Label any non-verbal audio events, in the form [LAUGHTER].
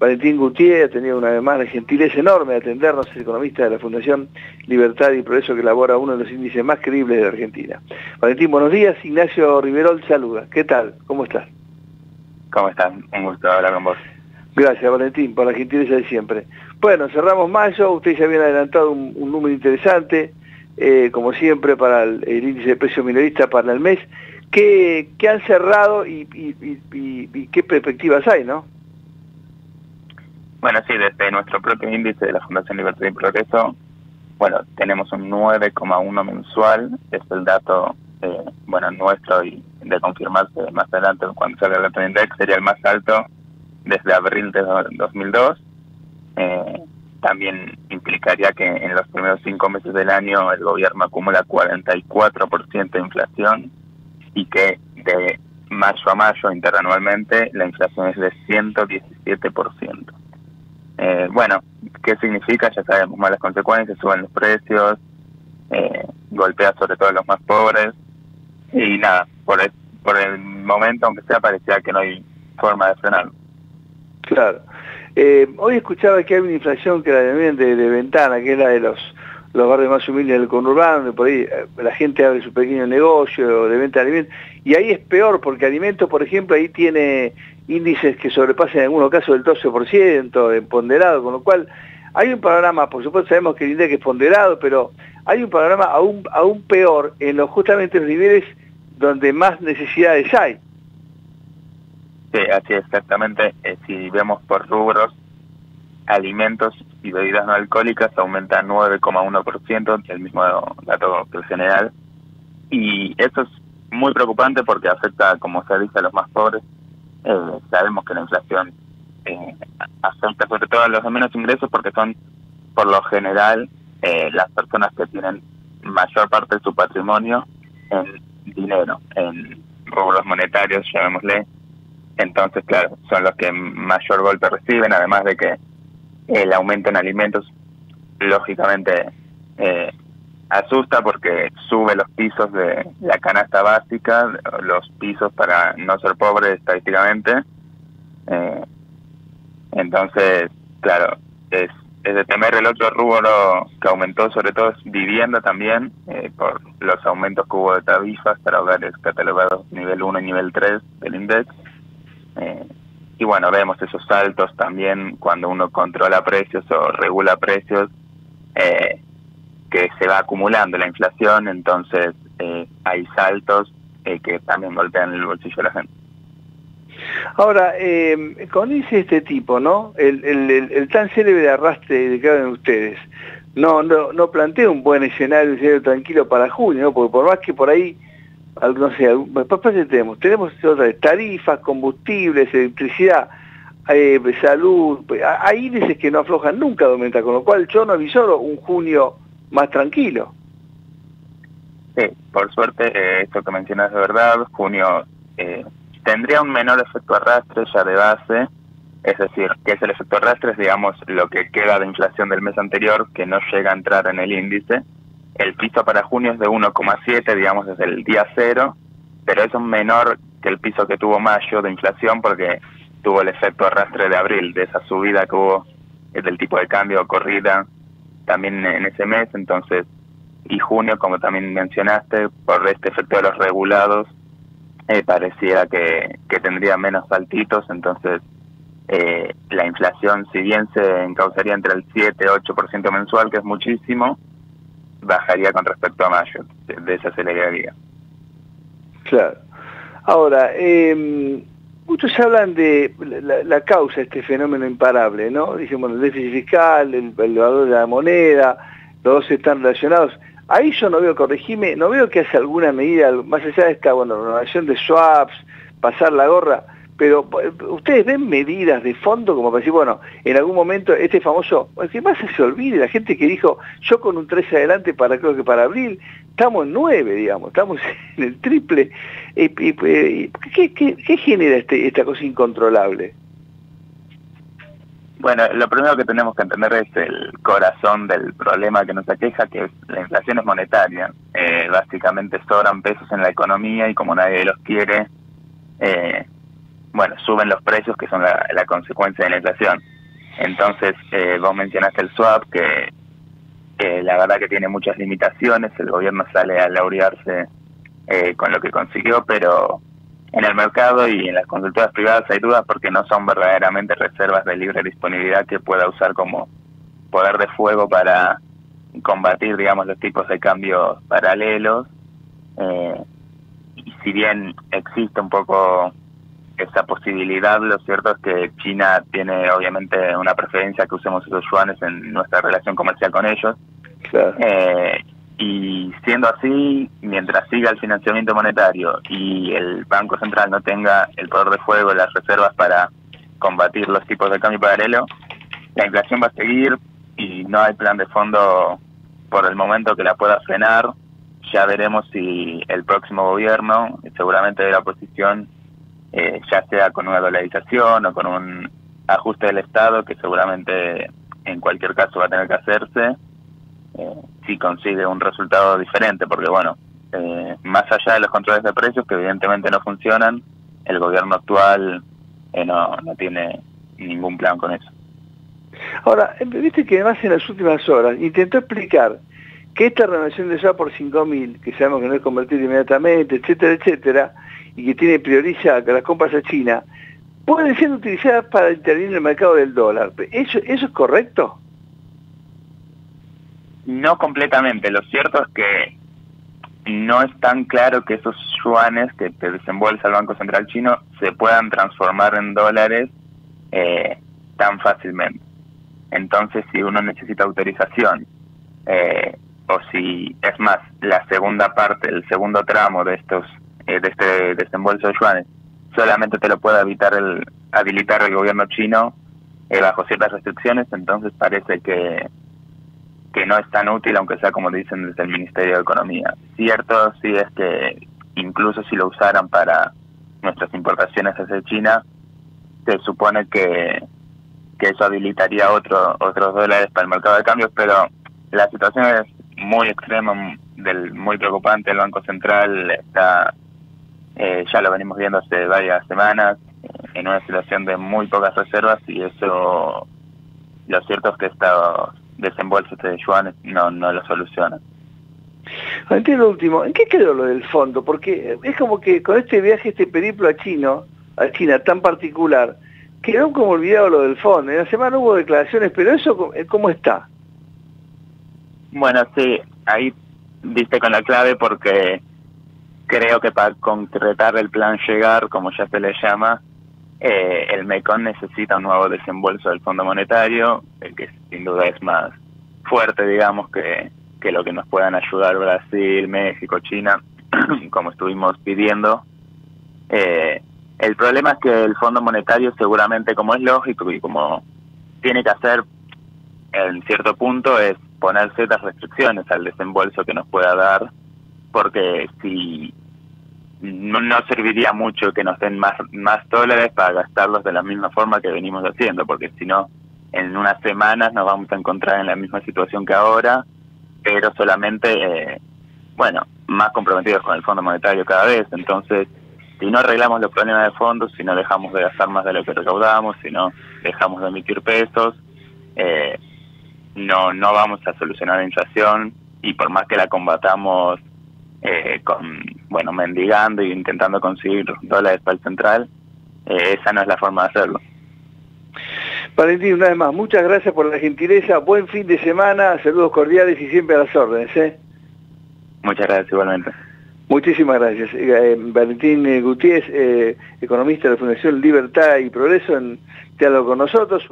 Valentín Gutiérrez ha tenido una vez más la gentileza enorme de atendernos, es economista de la Fundación Libertad y Progreso que elabora uno de los índices más creíbles de Argentina. Valentín, buenos días. Ignacio Riverol saluda. ¿Qué tal? ¿Cómo estás? ¿Cómo estás? Un gusto hablar con vos. Gracias, Valentín, por la gentileza de siempre. Bueno, cerramos mayo, ustedes ya habían adelantado un, número interesante, eh, como siempre, para el, índice de precio minorista para el mes. ¿Qué, han cerrado y qué perspectivas hay, no? Bueno, sí, desde nuestro propio índice de la Fundación Libertad y Progreso, bueno, tenemos un 9,1 mensual, es el dato, eh, bueno, nuestro y de confirmarse más adelante cuando salga el dato index, sería el más alto desde abril de 2002. Eh, también implicaría que en los primeros cinco meses del año el gobierno acumula 44% de inflación y que de mayo a mayo interanualmente la inflación es de 117%. Eh, bueno, ¿qué significa? Ya sabemos, malas consecuencias, suben los precios, eh, golpea sobre todo a los más pobres y nada, por el, por el momento, aunque sea, parecía que no hay forma de frenarlo. Claro. Eh, hoy escuchaba que hay una inflación que la de, de ventana, que es la de los los barrios más humildes del conurbano, por ahí eh, la gente abre su pequeño negocio de venta de alimentos, y ahí es peor, porque alimentos, por ejemplo, ahí tiene índices que sobrepasan en algunos casos el 12% de ponderado, con lo cual hay un panorama, por supuesto sabemos que el índice es ponderado, pero hay un panorama aún, aún peor en los justamente los niveles donde más necesidades hay. Sí, así exactamente. Eh, si vemos por rubros, alimentos y bebidas no alcohólicas aumenta 9,1%, el mismo dato que el general. Y eso es muy preocupante porque afecta, como se dice, a los más pobres. Eh, sabemos que la inflación eh, afecta sobre todo a los de menos ingresos porque son, por lo general, eh, las personas que tienen mayor parte de su patrimonio en dinero, en rubros monetarios, llamémosle. Entonces, claro, son los que mayor golpe reciben, además de que el aumento en alimentos, lógicamente, eh, asusta porque sube los pisos de la canasta básica, los pisos para no ser pobres estadísticamente. Eh, entonces, claro, es, es de temer el otro rubro que aumentó, sobre todo es vivienda también, eh, por los aumentos que hubo de tarifas para hogares catalogados nivel 1 y nivel 3 del index. Eh, y bueno, vemos esos saltos también cuando uno controla precios o regula precios, eh, que se va acumulando la inflación, entonces eh, hay saltos eh, que también golpean el bolsillo de la gente. Ahora, eh, ese este tipo, ¿no? El, el, tan célebre arrastre que hablan ustedes, no, no, no plantea un buen escenario tranquilo para junio, ¿no? Porque por más que por ahí no sé, después tenemos, tenemos otras tarifas, combustibles, electricidad, eh, salud, hay índices que no aflojan nunca de aumenta, con lo cual yo no avisoro un junio más tranquilo. Sí, por suerte, eh, esto que mencionas de verdad, junio eh, tendría un menor efecto arrastre ya de base, es decir, que es el efecto arrastre, es digamos lo que queda de inflación del mes anterior que no llega a entrar en el índice, el piso para junio es de 1,7, digamos, desde el día cero, pero eso es menor que el piso que tuvo mayo de inflación porque tuvo el efecto arrastre de abril, de esa subida que hubo del tipo de cambio corrida también en ese mes, entonces, y junio, como también mencionaste, por este efecto de los regulados, eh, pareciera que, que tendría menos saltitos, entonces eh, la inflación, si bien se encauzaría entre el 7 y 8% mensual, que es muchísimo, bajaría con respecto a mayo, de, esa celeridad. Claro. Ahora, eh, muchos hablan de la, causa de este fenómeno imparable, ¿no? Dicen, bueno, el déficit fiscal, el, valor de la moneda, los dos están relacionados. Ahí yo no veo, corregime, no veo que hace alguna medida, más allá de esta, bueno, renovación de swaps, pasar la gorra, pero eh, ustedes ven medidas de fondo como para decir, bueno, en algún momento este famoso, que más se olvide, la gente que dijo, yo con un 13 adelante para creo que para abril, estamos en 9, digamos, estamos [LAUGHS] en el triple. ¿Qué, qué, genera este, esta cosa incontrolable? Bueno, lo primero que tenemos que entender es el corazón del problema que nos aqueja, que es la inflación es monetaria. Eh, básicamente sobran pesos en la economía y como nadie los quiere, eh, bueno, suben los precios que son la, consecuencia de la inflación. Entonces, eh, vos mencionaste el swap, que, la verdad que tiene muchas limitaciones, el gobierno sale a laurearse eh, con lo que consiguió, pero en el mercado y en las consultoras privadas hay dudas porque no son verdaderamente reservas de libre disponibilidad que pueda usar como poder de fuego para combatir, digamos, los tipos de cambios paralelos. Eh, y si bien existe un poco esa posibilidad, lo cierto es que China tiene obviamente una preferencia que usemos esos yuanes en nuestra relación comercial con ellos. Eh, y siendo así, mientras siga el financiamiento monetario y el Banco Central no tenga el poder de fuego, las reservas para combatir los tipos de cambio paralelo, la inflación va a seguir y no hay plan de fondo por el momento que la pueda frenar. Ya veremos si el próximo gobierno, seguramente de la oposición, eh, ya sea con una dolarización o con un ajuste del Estado, que seguramente en cualquier caso va a tener que hacerse, eh, si consigue un resultado diferente, porque bueno, eh, más allá de los controles de precios, que evidentemente no funcionan, el gobierno actual no, no tiene ningún plan con eso. Ahora, viste que además en las últimas horas intentó explicar que esta renovación de SWAP por 5.000, que sabemos que no es convertido inmediatamente, etcétera, etcétera, y que tiene prioriza las compras a China, pueden ser utilizadas para intervenir en el mercado del dólar. ¿Eso, eso es correcto? No completamente. Lo cierto es que no es tan claro que esos yuanes que te desembolsa el Banco Central chino se puedan transformar en dólares eh, tan fácilmente. Entonces, si uno necesita autorización, eh, o si, es más, la segunda parte, el segundo tramo de estos eh, de este desembolso de yuanes solamente te lo puede evitar el, habilitar el gobierno chino eh, bajo ciertas restricciones, entonces parece que, que no es tan útil, aunque sea como dicen desde el Ministerio de Economía. Cierto sí es que incluso si lo usaran para nuestras importaciones hacia China, se supone que, que eso habilitaría otro, otros dólares para el mercado de cambios, pero la situación es muy extrema, del, muy preocupante. El Banco Central está eh, ya lo venimos viendo hace varias semanas, en una situación de muy pocas reservas y eso, lo cierto es que estos desembolsos de yuan no, no lo solucionan. Entiendo último, ¿en qué quedó lo del fondo? Porque es como que con este viaje, este periplo a Chino, a China tan particular, quedó como olvidado lo del fondo. En la semana hubo declaraciones, pero eso, ¿cómo está? Bueno, sí, ahí viste con la clave porque creo que para concretar el plan llegar, como ya se le llama, eh, el MECON necesita un nuevo desembolso del Fondo Monetario, el que sin duda es más fuerte, digamos, que, que lo que nos puedan ayudar Brasil, México, China, [CLEARS THROAT] como estuvimos pidiendo. Eh, el problema es que el Fondo Monetario seguramente, como es lógico y como tiene que hacer en cierto punto, es poner ciertas restricciones al desembolso que nos pueda dar, porque si no, no serviría mucho que nos den más, más dólares para gastarlos de la misma forma que venimos haciendo, porque si no, en unas semanas nos vamos a encontrar en la misma situación que ahora, pero solamente, eh, bueno, más comprometidos con el Fondo Monetario cada vez. Entonces, si no arreglamos los problemas de fondos, si no dejamos de gastar más de lo que recaudamos, si no dejamos de emitir pesos, eh, no, no vamos a solucionar la inflación y por más que la combatamos eh, con bueno mendigando y intentando conseguir dólares para el central, eh, esa no es la forma de hacerlo. Valentín, una vez más, muchas gracias por la gentileza, buen fin de semana, saludos cordiales y siempre a las órdenes. ¿eh? Muchas gracias igualmente. Muchísimas gracias. Eh, Valentín Gutiérrez, economista de la Fundación Libertad y Progreso, en diálogo con nosotros.